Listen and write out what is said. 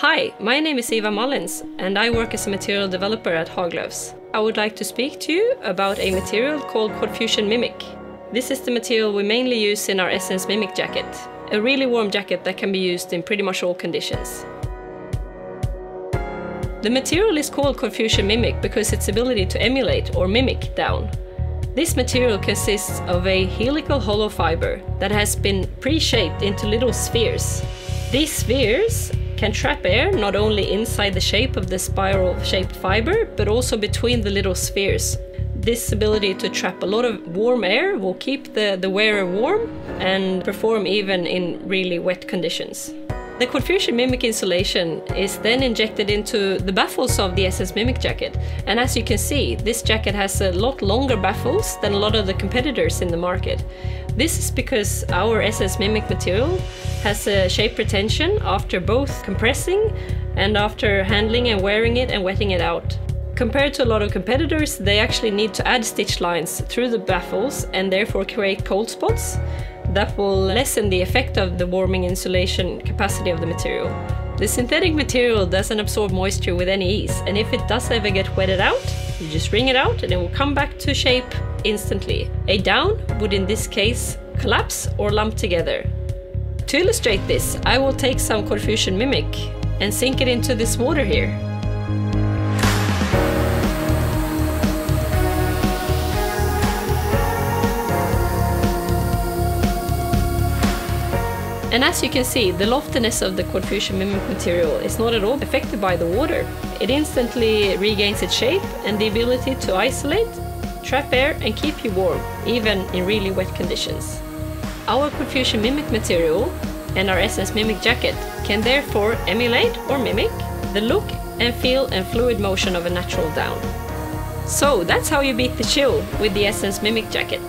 Hi, my name is Eva Mullins and I work as a material developer at Haglöfs. I would like to speak to you about a material called QuadFusion Mimic. This is the material we mainly use in our Essence Mimic jacket, a really warm jacket that can be used in pretty much all conditions. The material is called QuadFusion Mimic because its ability to emulate or mimic down. This material consists of a helical hollow fiber that has been pre-shaped into little spheres. These spheres can trap air not only inside the shape of the spiral shaped fiber, but also between the little spheres. This ability to trap a lot of warm air will keep the, the wearer warm and perform even in really wet conditions. The QuadFusion Mimic insulation is then injected into the baffles of the Essence Mimic jacket. And as you can see, this jacket has a lot longer baffles than a lot of the competitors in the market. This is because our Essence Mimic material has a shape retention after both compressing and after handling and wearing it and wetting it out. Compared to a lot of competitors, they actually need to add stitch lines through the baffles and therefore create cold spots that will lessen the effect of the warming insulation capacity of the material. The synthetic material doesn't absorb moisture with any ease, and if it does ever get wetted out, you just wring it out and it will come back to shape instantly. A down would in this case collapse or lump together. To illustrate this, I will take some QuadFusion Mimic and sink it into this water here. And as you can see, the loftiness of the QuadFusion Mimic material is not at all affected by the water. It instantly regains its shape and the ability to isolate, trap air and keep you warm, even in really wet conditions. Our QuadFusion Mimic material and our Essence Mimic jacket can therefore emulate or mimic the look and feel and fluid motion of a natural down. So that's how you beat the chill with the Essence Mimic jacket.